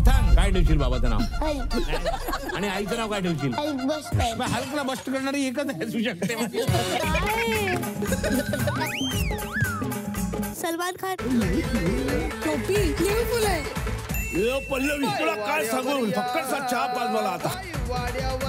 आता काय ठेवशील बाबाचं नाव? आणि आईचं नाव काय ठेवशील? हल्क मग हलकला बस्ट करणारी एकच असू शकते सलमान खान. टोपी नेहमी फुल आहे पल्लवी तुला काय सांगू? फक्त चहा पाच मला आता.